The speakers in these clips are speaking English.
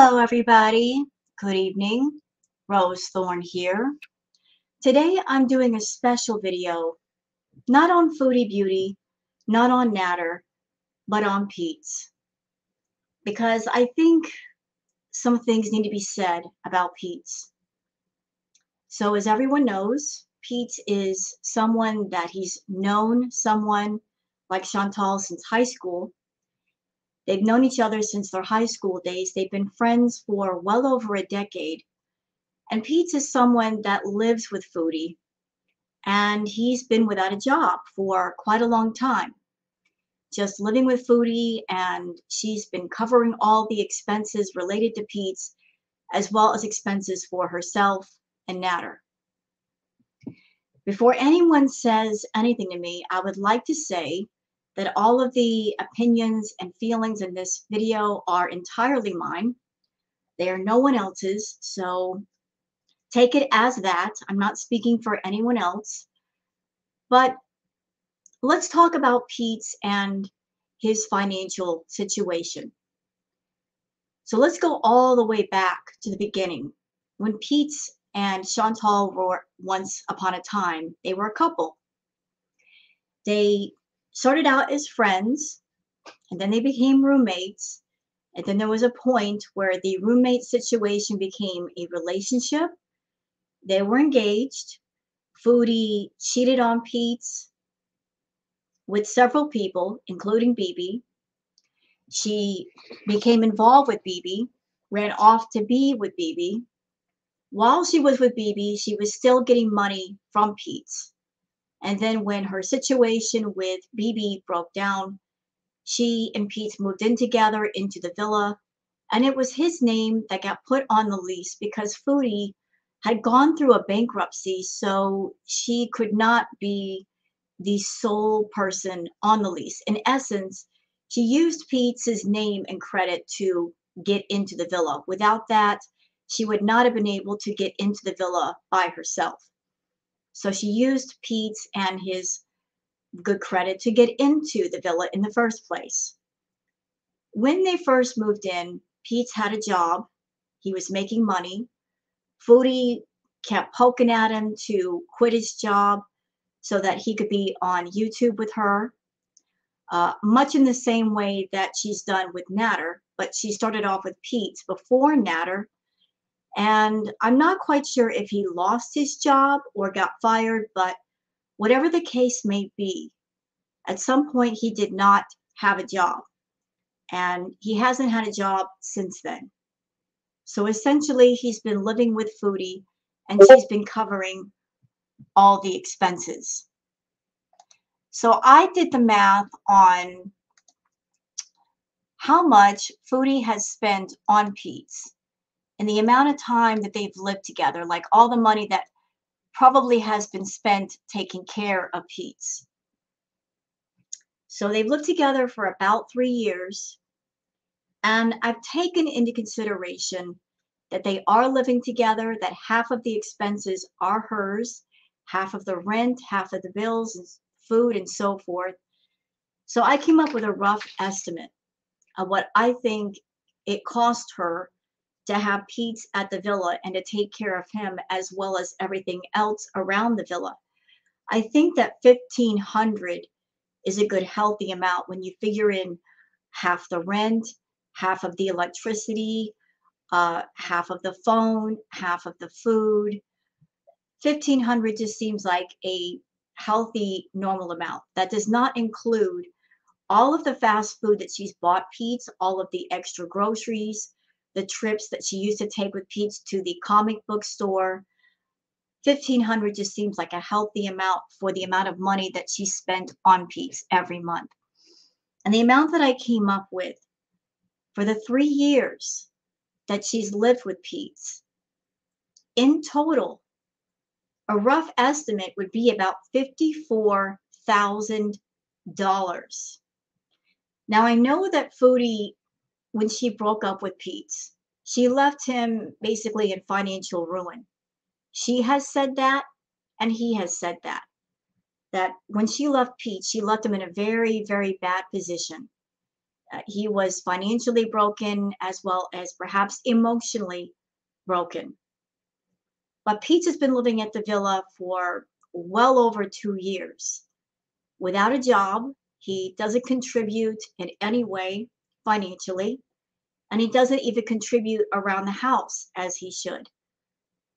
Hello, everybody. Good evening. Rose Thorn here. Today I'm doing a special video, not on Foodie Beauty, not on Nader, but on Peetz. Because I think some things need to be said about Peetz. So as everyone knows, Pete is someone that he's known someone like Chantal since high school They've known each other since their high school days. They've been friends for well over a decade. And Pete is someone that lives with Foodie, and he's been without a job for quite a long time. Just living with Foodie, and she's been covering all the expenses related to Peetz, as well as expenses for herself and Nader. Before anyone says anything to me, I would like to say that all of the opinions and feelings in this video are entirely mine. They are no one else's, so take it as that. I'm not speaking for anyone else. But let's talk about Peetz and his financial situation. So let's go all the way back to the beginning. When Peetz and Chantal were once upon a time, they were a couple. They started out as friends and then they became roommates. And then there was a point where the roommate situation became a relationship. They were engaged. Foodie cheated on Peetz with several people, including BB. She became involved with BB, ran off to be with BB. While she was with BB, she was still getting money from Peetz. And then when her situation with BB broke down, she and Pete moved in together into the villa. And it was his name that got put on the lease because Foodie had gone through a bankruptcy, so she could not be the sole person on the lease. In essence, she used Peetz name and credit to get into the villa. Without that, she would not have been able to get into the villa by herself. So she used Peetz and his good credit to get into the villa in the first place. When they first moved in, Peetz had a job. He was making money. Foodie kept poking at him to quit his job so that he could be on YouTube with her. Uh, much in the same way that she's done with Nader, but she started off with Peetz before Nader and I'm not quite sure if he lost his job or got fired, but whatever the case may be, at some point he did not have a job. And he hasn't had a job since then. So essentially, he's been living with Foodie and she's been covering all the expenses. So I did the math on how much Foodie has spent on Peetz and the amount of time that they've lived together, like all the money that probably has been spent taking care of Peetz. So they've lived together for about three years. And I've taken into consideration that they are living together, that half of the expenses are hers, half of the rent, half of the bills and food and so forth. So I came up with a rough estimate of what I think it cost her to have Pete at the villa and to take care of him as well as everything else around the villa. I think that 1500 is a good healthy amount when you figure in half the rent, half of the electricity, uh, half of the phone, half of the food. 1500 just seems like a healthy normal amount. That does not include all of the fast food that she's bought Peetz, all of the extra groceries, the trips that she used to take with Pete to the comic book store. 1500 just seems like a healthy amount for the amount of money that she spent on Peetz every month. And the amount that I came up with for the three years that she's lived with Peetz, in total, a rough estimate would be about $54,000. Now I know that Foodie when she broke up with Pete. She left him basically in financial ruin. She has said that, and he has said that. That when she left Pete, she left him in a very, very bad position. Uh, he was financially broken as well as perhaps emotionally broken. But Pete has been living at the villa for well over two years without a job. He doesn't contribute in any way financially, and he doesn't even contribute around the house as he should.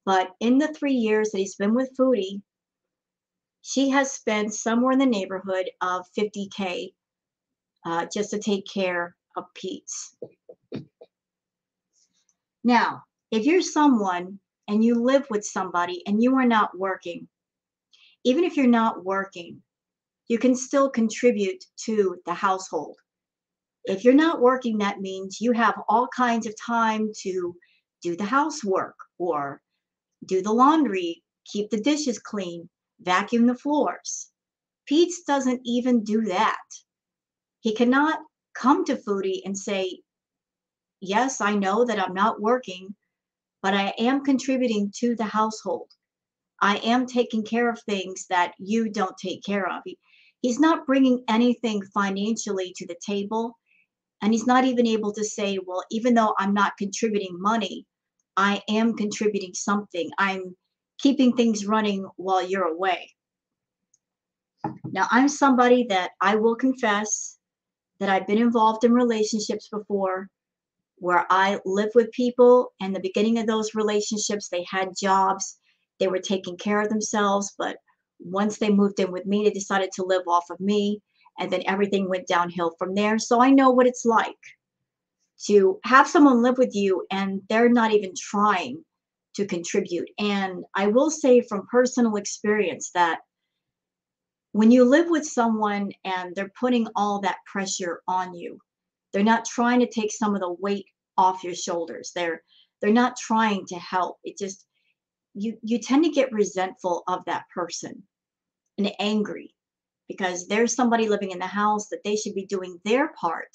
But in the three years that he's been with Foodie, she has spent somewhere in the neighborhood of 50K uh, just to take care of Peetz. Now, if you're someone and you live with somebody and you are not working, even if you're not working, you can still contribute to the household. If you're not working, that means you have all kinds of time to do the housework or do the laundry, keep the dishes clean, vacuum the floors. Peetz doesn't even do that. He cannot come to Foodie and say, Yes, I know that I'm not working, but I am contributing to the household. I am taking care of things that you don't take care of. He, he's not bringing anything financially to the table. And he's not even able to say, well, even though I'm not contributing money, I am contributing something. I'm keeping things running while you're away. Now, I'm somebody that I will confess that I've been involved in relationships before where I lived with people and the beginning of those relationships, they had jobs, they were taking care of themselves, but once they moved in with me, they decided to live off of me, and then everything went downhill from there. So I know what it's like to have someone live with you and they're not even trying to contribute. And I will say from personal experience that when you live with someone and they're putting all that pressure on you, they're not trying to take some of the weight off your shoulders. They're they're not trying to help. It just you you tend to get resentful of that person and angry because there's somebody living in the house that they should be doing their part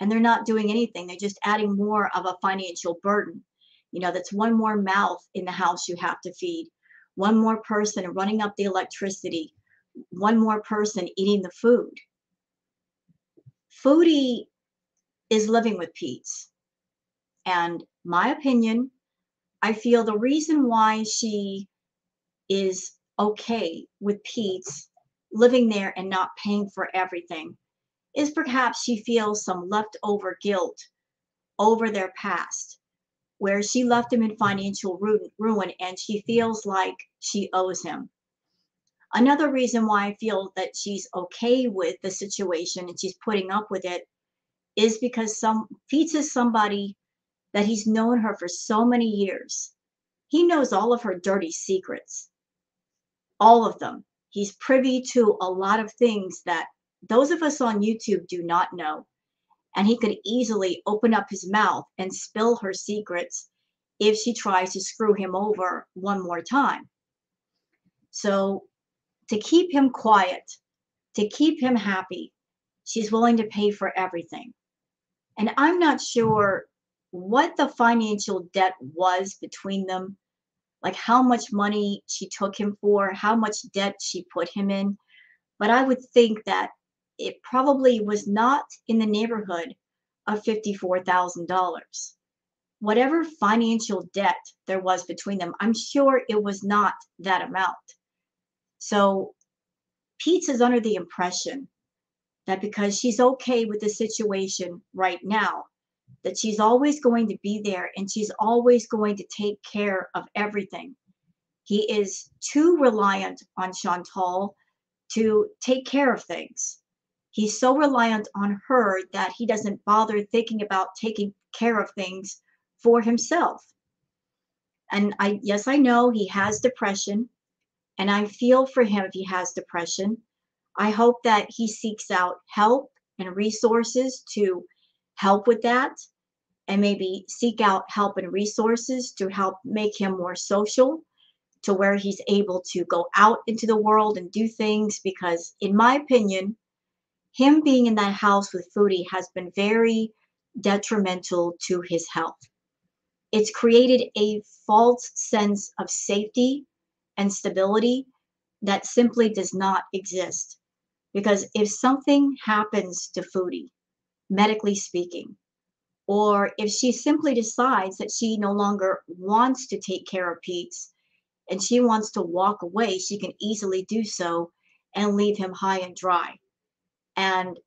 and they're not doing anything. They're just adding more of a financial burden. You know, that's one more mouth in the house you have to feed, one more person running up the electricity, one more person eating the food. Foodie is living with Peetz. And my opinion, I feel the reason why she is okay with Peetz living there and not paying for everything is perhaps she feels some leftover guilt over their past, where she left him in financial ruin and she feels like she owes him. Another reason why I feel that she's okay with the situation and she's putting up with it is because some Peetz is somebody that he's known her for so many years. He knows all of her dirty secrets, all of them. He's privy to a lot of things that those of us on YouTube do not know. And he could easily open up his mouth and spill her secrets if she tries to screw him over one more time. So to keep him quiet, to keep him happy, she's willing to pay for everything. And I'm not sure what the financial debt was between them, like how much money she took him for, how much debt she put him in. But I would think that it probably was not in the neighborhood of $54,000. Whatever financial debt there was between them, I'm sure it was not that amount. So Peetz is under the impression that because she's okay with the situation right now, that she's always going to be there and she's always going to take care of everything. He is too reliant on Chantal to take care of things. He's so reliant on her that he doesn't bother thinking about taking care of things for himself. And I yes, I know he has depression and I feel for him if he has depression. I hope that he seeks out help and resources to help with that and maybe seek out help and resources to help make him more social to where he's able to go out into the world and do things because in my opinion him being in that house with foodie has been very detrimental to his health it's created a false sense of safety and stability that simply does not exist. Because if something happens to Foodie, medically speaking. Or if she simply decides that she no longer wants to take care of Peetz and she wants to walk away, she can easily do so and leave him high and dry. And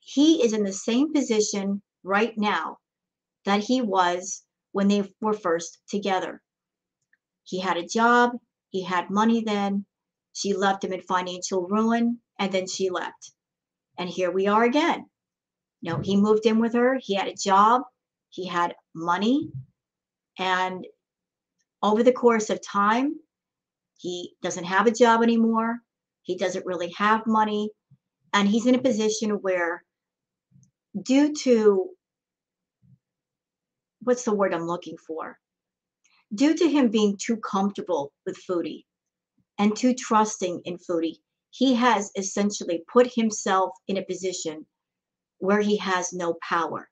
he is in the same position right now that he was when they were first together. He had a job, he had money then, she left him in financial ruin, and then she left. And here we are again. Know, he moved in with her, he had a job, he had money, and over the course of time, he doesn't have a job anymore. He doesn't really have money. And he's in a position where, due to what's the word I'm looking for? Due to him being too comfortable with Foodie and too trusting in Foodie, he has essentially put himself in a position where he has no power.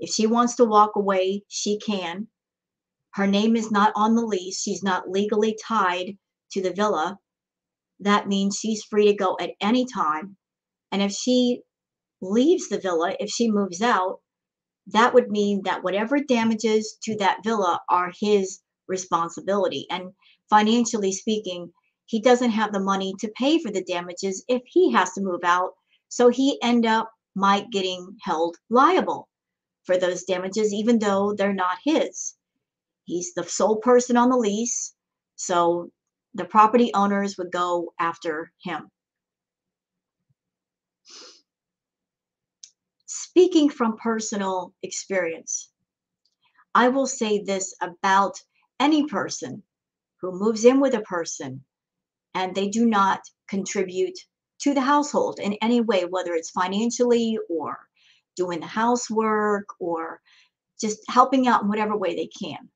If she wants to walk away, she can. Her name is not on the lease. She's not legally tied to the villa. That means she's free to go at any time. And if she leaves the villa, if she moves out, that would mean that whatever damages to that villa are his responsibility. And financially speaking, he doesn't have the money to pay for the damages if he has to move out. So he end up might getting held liable for those damages, even though they're not his. He's the sole person on the lease. So the property owners would go after him. Speaking from personal experience, I will say this about any person who moves in with a person and they do not contribute to the household in any way, whether it's financially or doing the housework or just helping out in whatever way they can.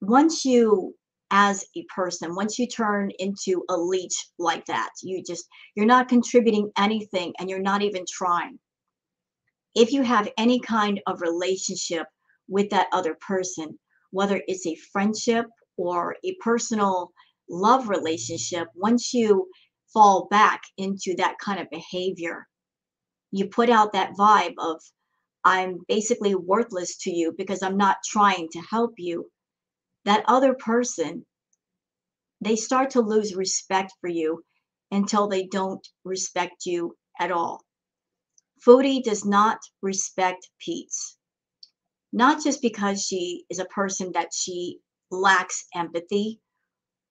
Once you as a person once you turn into a leech like that you just you're not contributing anything and you're not even trying if you have any kind of relationship with that other person whether it's a friendship or a personal love relationship once you fall back into that kind of behavior. You put out that vibe of i'm basically worthless to you because i'm not trying to help you. That other person, they start to lose respect for you until they don't respect you at all. Foodie does not respect Peetz, not just because she is a person that she lacks empathy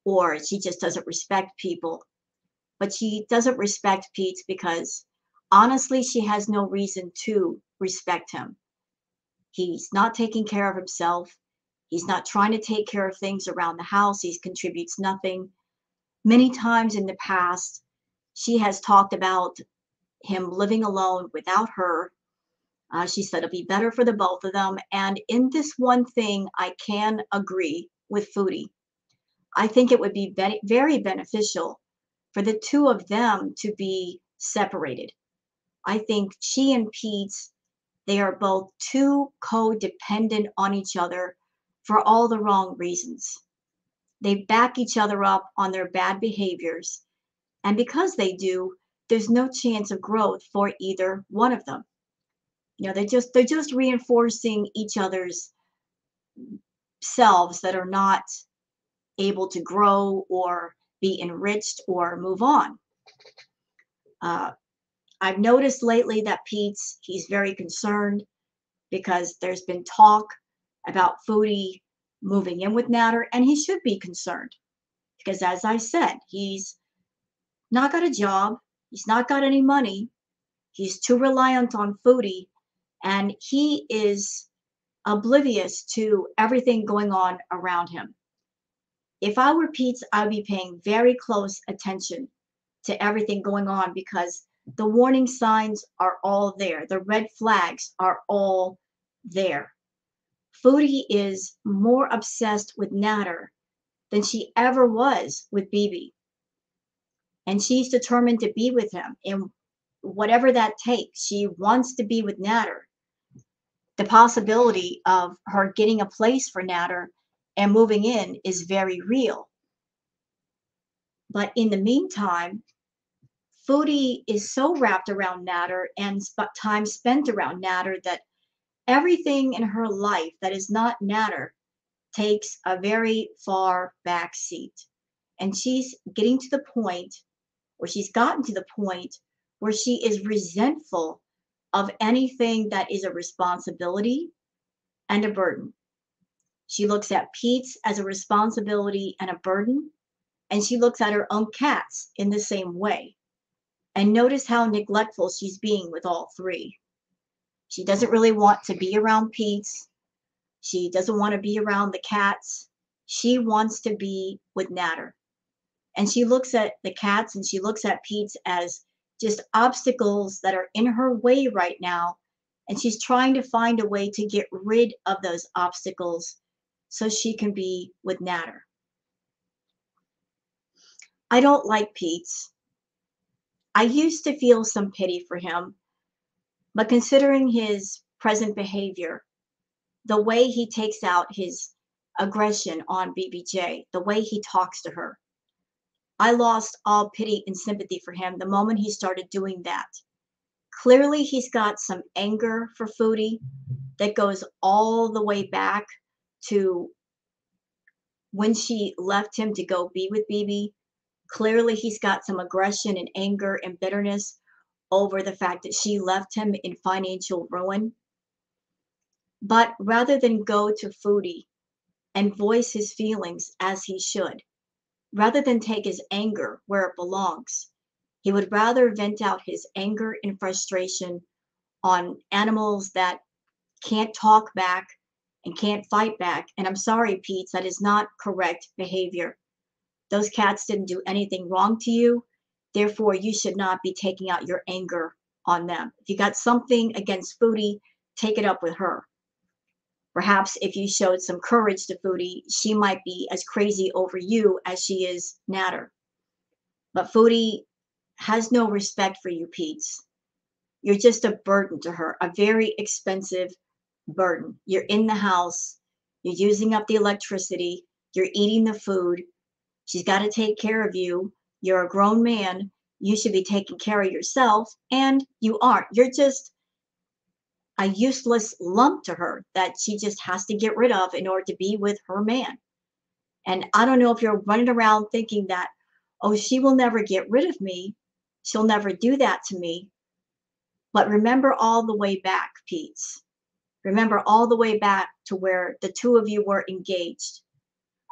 or she just doesn't respect people, but she doesn't respect Peetz because honestly, she has no reason to respect him. He's not taking care of himself. He's not trying to take care of things around the house. He contributes nothing. Many times in the past, she has talked about him living alone without her. Uh, she said it'll be better for the both of them. And in this one thing, I can agree with Foodie. I think it would be very beneficial for the two of them to be separated. I think she and Pete, they are both too codependent on each other for all the wrong reasons. They back each other up on their bad behaviors. And because they do, there's no chance of growth for either one of them. You know, they're just they're just reinforcing each other's selves that are not able to grow or be enriched or move on. Uh, I've noticed lately that Peetz, he's very concerned because there's been talk about Foodie moving in with Nader, and he should be concerned because, as I said, he's not got a job, he's not got any money, he's too reliant on Foodie, and he is oblivious to everything going on around him. If I were Peetz, I'd be paying very close attention to everything going on because the warning signs are all there. The red flags are all there. Foodie is more obsessed with Nader than she ever was with Bibi. And she's determined to be with him in whatever that takes. She wants to be with Nader. The possibility of her getting a place for Nader and moving in is very real. But in the meantime, Foodie is so wrapped around Nader and sp- time spent around Nader that everything in her life that is not Nader takes a very far back seat. And she's getting to the point, or she's gotten to the point, where she is resentful of anything that is a responsibility and a burden. She looks at Peetz as a responsibility and a burden, and she looks at her own cats in the same way. And notice how neglectful she's being with all three. She doesn't really want to be around Peetz. She doesn't want to be around the cats. She wants to be with Nader. And she looks at the cats and she looks at Peetz as just obstacles that are in her way right now. And she's trying to find a way to get rid of those obstacles so she can be with Nader. I don't like Peetz. I used to feel some pity for him, but considering his present behavior, the way he takes out his aggression on BBJ, the way he talks to her, I lost all pity and sympathy for him the moment he started doing that. Clearly, he's got some anger for Foodie that goes all the way back to when she left him to go be with BB. Clearly, he's got some aggression and anger and bitterness over the fact that she left him in financial ruin. But rather than go to Foodie and voice his feelings as he should, rather than take his anger where it belongs, he would rather vent out his anger and frustration on animals that can't talk back and can't fight back. And I'm sorry, Pete, that is not correct behavior. Those cats didn't do anything wrong to you. Therefore, you should not be taking out your anger on them. If you got something against Foodie, take it up with her. Perhaps if you showed some courage to Foodie, she might be as crazy over you as she is Nader. But Foodie has no respect for you, Pete. You're just a burden to her, a very expensive burden. You're in the house, you're using up the electricity, you're eating the food. She's got to take care of you. You're a grown man. You should be taking care of yourself, and you aren't. You're just a useless lump to her that she just has to get rid of in order to be with her man. And I don't know if you're running around thinking that, oh, she will never get rid of me. She'll never do that to me. But remember all the way back, Peetz. Remember all the way back to where the two of you were engaged.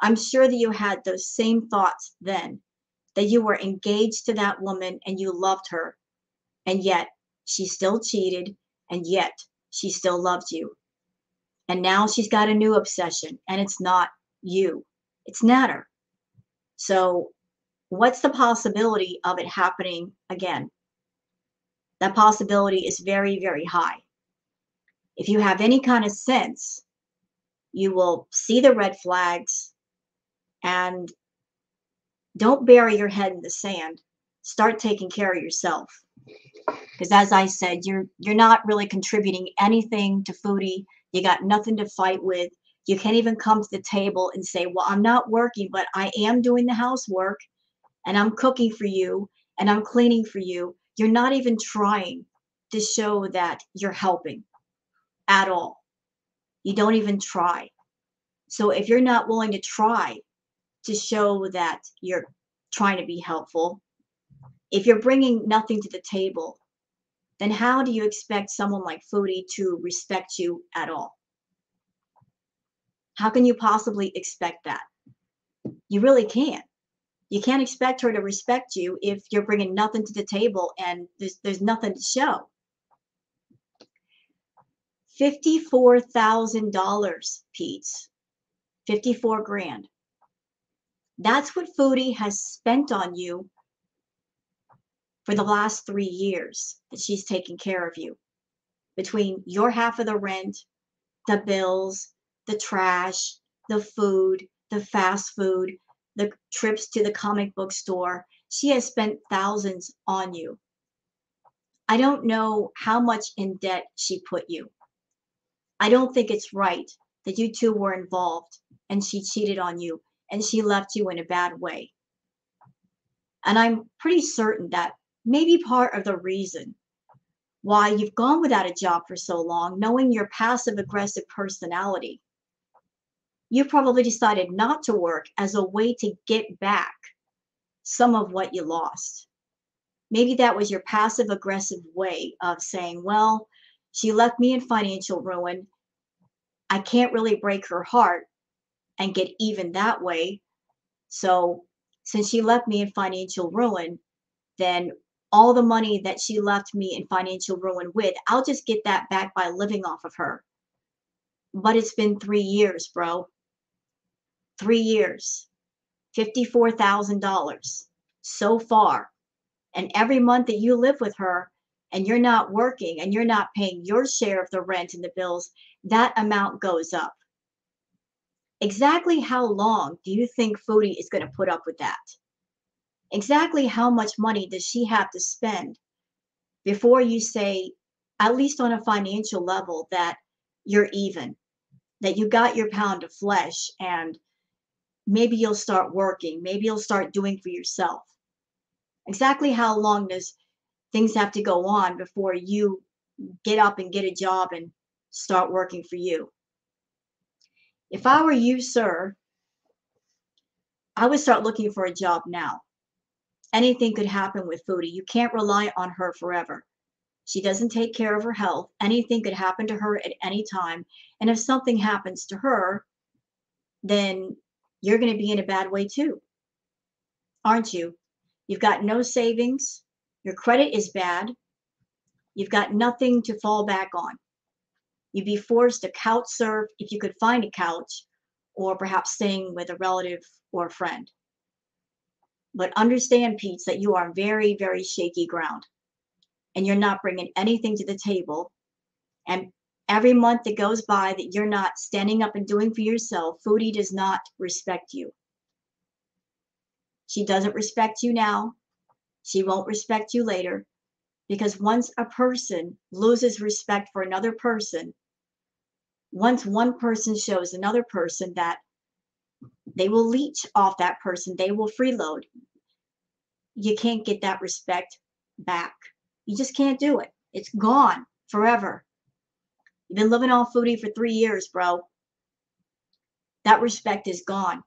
I'm sure that you had those same thoughts then, that you were engaged to that woman and you loved her. And yet she still cheated, and yet she still loved you. And now she's got a new obsession, and it's not you, it's Nader. So, what's the possibility of it happening again? That possibility is very, very high. If you have any kind of sense, you will see the red flags and don't bury your head in the sand. Start taking care of yourself. Because as I said, you're you're not really contributing anything to foodie. You got nothing to fight with. You can't even come to the table and say, "Well, I'm not working, but I am doing the housework and I'm cooking for you and I'm cleaning for you." You're not even trying to show that you're helping at all. You don't even try. So if you're not willing to try to show that you're trying to be helpful, if you're bringing nothing to the table, then how do you expect someone like Foodie to respect you at all? How can you possibly expect that? You really can't. You can't expect her to respect you if you're bringing nothing to the table and there's, there's nothing to show. $54,000, Pete. 54 grand. That's what Foodie has spent on you for the last three years that she's taken care of you. Between your half of the rent, the bills, the trash, the food, the fast food, the trips to the comic book store, she has spent thousands on you. I don't know how much in debt she put you. I don't think it's right that you two were involved and she cheated on you and she left you in a bad way. And I'm pretty certain that maybe part of the reason why you've gone without a job for so long, knowing your passive aggressive personality. You probably decided not to work as a way to get back some of what you lost. Maybe that was your passive aggressive way of saying, well, she left me in financial ruin. I can't really break her heart and get even that way. So, since she left me in financial ruin, then all the money that she left me in financial ruin with, I'll just get that back by living off of her. But it's been three years, bro. Three years. $54,000 so far. And every month that you live with her and you're not working and you're not paying your share of the rent and the bills, that amount goes up. Exactly how long do you think Foodie is going to put up with that? Exactly how much money does she have to spend before you say, at least on a financial level, that you're even, that you got your pound of flesh and maybe you'll start working, maybe you'll start doing for yourself. Exactly how long does things have to go on before you get up and get a job and start working for you? If I were you, sir, I would start looking for a job now. Anything could happen with Foodie. You can't rely on her forever. She doesn't take care of her health. Anything could happen to her at any time. And if something happens to her, then you're going to be in a bad way too. Aren't you? You've got no savings. Your credit is bad. You've got nothing to fall back on. You'd be forced to couch surf if you could find a couch, or perhaps staying with a relative or a friend. But understand, Peetz, that you are very, very shaky ground and you're not bringing anything to the table. And every month that goes by that you're not standing up and doing for yourself, Foodie does not respect you. She doesn't respect you now. She won't respect you later. Because once a person loses respect for another person, once one person shows another person that they will leech off that person, they will freeload. You can't get that respect back. You just can't do it. It's gone forever. You've been living on foodie for three years, bro. That respect is gone.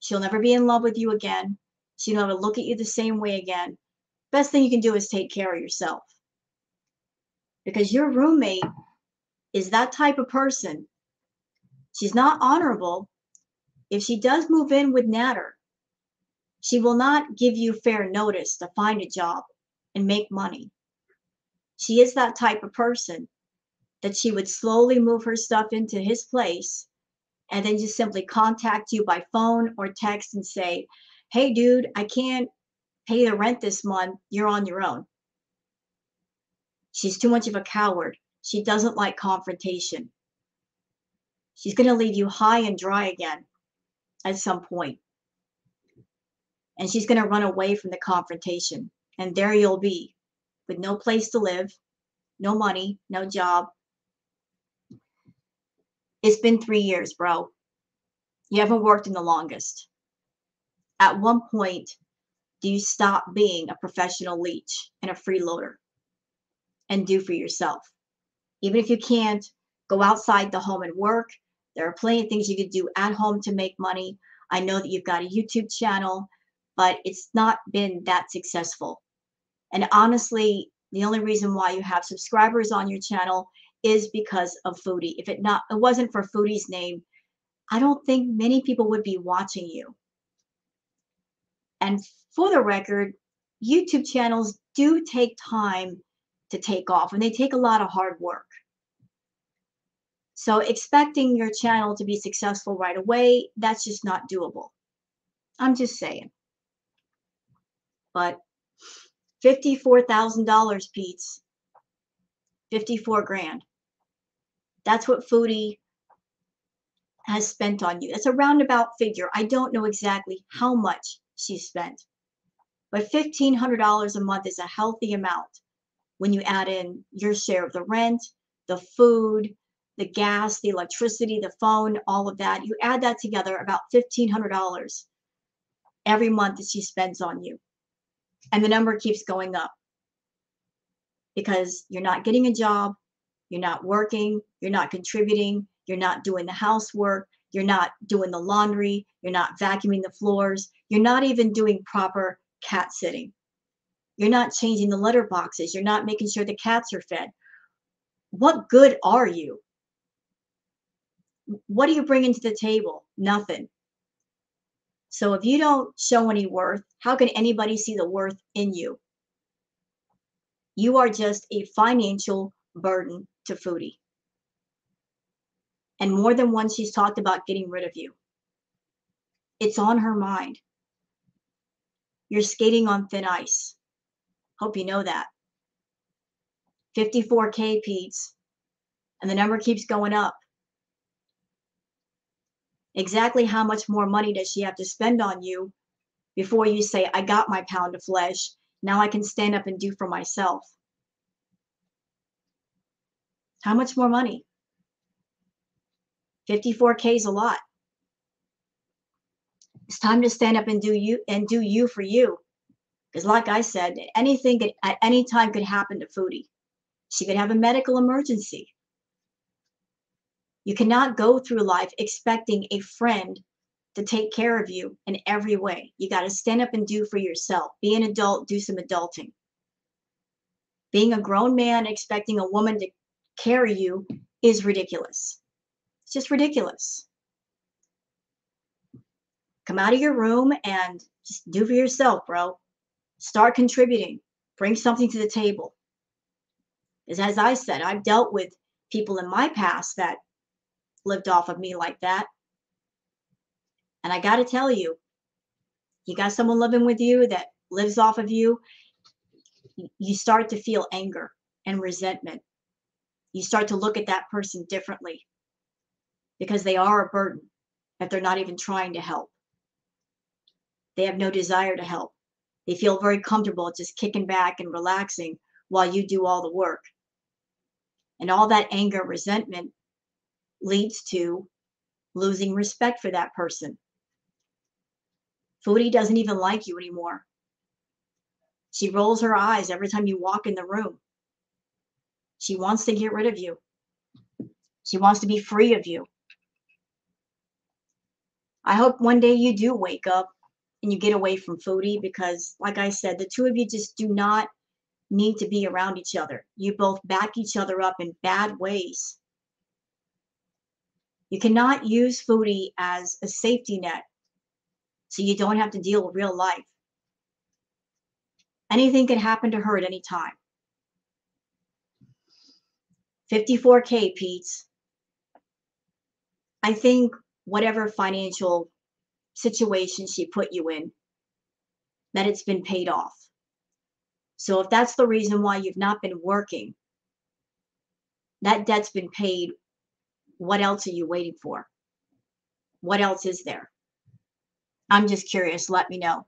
She'll never be in love with you again. She'll never look at you the same way again best thing you can do is take care of yourself. Because your roommate is that type of person. She's not honorable. If she does move in with Nader, she will not give you fair notice to find a job and make money. She is that type of person that she would slowly move her stuff into his place and then just simply contact you by phone or text and say, Hey, dude, I can't pay the rent this month, you're on your own. She's too much of a coward. She doesn't like confrontation. She's going to leave you high and dry again at some point. And she's going to run away from the confrontation. And there you'll be with no place to live, no money, no job. It's been three years, bro. You haven't worked in the longest. At one point, do you stop being a professional leech and a freeloader and do for yourself? Even if you can't go outside the home and work, there are plenty of things you could do at home to make money. I know that you've got a YouTube channel, but it's not been that successful. And honestly, the only reason why you have subscribers on your channel is because of Foodie. If it not it wasn't for Foodie's name, I don't think many people would be watching you. And for the record, YouTube channels do take time to take off and they take a lot of hard work. So expecting your channel to be successful right away, that's just not doable. I'm just saying. But $54,000, Peetz. 54 grand. That's what Foodie has spent on you. It's a roundabout figure. I don't know exactly how much she spent. But $1,500 a month is a healthy amount when you add in your share of the rent, the food, the gas, the electricity, the phone, all of that. You add that together, about $1,500 every month that she spends on you. And the number keeps going up because you're not getting a job, you're not working, you're not contributing, you're not doing the housework, you're not doing the laundry, you're not vacuuming the floors, you're not even doing proper cat sitting. You're not changing the litter boxes, you're not making sure the cats are fed. What good are you? What are you bringing to the table? Nothing. So if you don't show any worth, how can anybody see the worth in you? You are just a financial burden to Foodie. And more than once, she's talked about getting rid of you. It's on her mind. You're skating on thin ice. Hope you know that. 54K, Peetz. And the number keeps going up. Exactly how much more money does she have to spend on you before you say, I got my pound of flesh. Now I can stand up and do for myself? How much more money? 54K is a lot. It's time to stand up and do you and do you for you. Because like I said, anything could, at any time could happen to Foodie. She could have a medical emergency. You cannot go through life expecting a friend to take care of you in every way. You got to stand up and do for yourself. Be an adult, do some adulting. Being a grown man expecting a woman to carry you is ridiculous. It's just ridiculous. Come out of your room and just do for yourself, bro. Start contributing. Bring something to the table. Because as I said, I've dealt with people in my past that lived off of me like that. And I got to tell you, you got someone living with you that lives off of you, you start to feel anger and resentment. You start to look at that person differently because they are a burden if they're not even trying to help. They have no desire to help. They feel very comfortable just kicking back and relaxing while you do all the work. And all that anger, resentment leads to losing respect for that person. Foodie doesn't even like you anymore. She rolls her eyes every time you walk in the room. She wants to get rid of you. She wants to be free of you. I hope one day you do wake up and you get away from Foodie because, like I said, the two of you just do not need to be around each other. You both back each other up in bad ways. You cannot use Foodie as a safety net so you don't have to deal with real life. Anything can happen to her at any time. 54K, Pete. I think whatever financial situation she put you in, that it's been paid off. So if that's the reason why you've not been working, that debt's been paid what else are you waiting for? What else is there? I'm just curious. Let me know.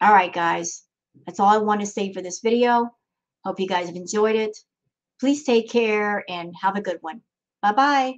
All right, guys. That's all I want to say for this video. Hope you guys have enjoyed it. Please take care and have a good one. Bye-bye.